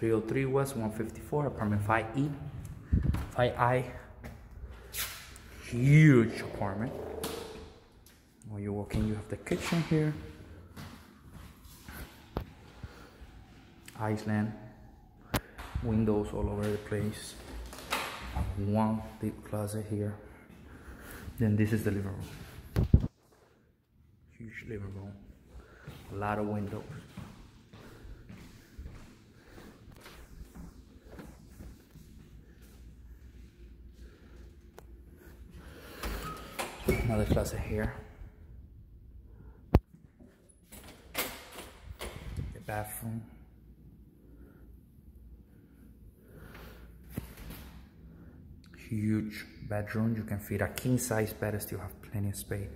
303 West 154 apartment 5E 5I huge apartment. When you walk in you have the kitchen here. Iceland windows all over the place. One deep closet here. Then this is the living room. Huge living room. A lot of windows another closet here. The bathroom. Huge bedroom. You can fit a king size bed still have plenty of space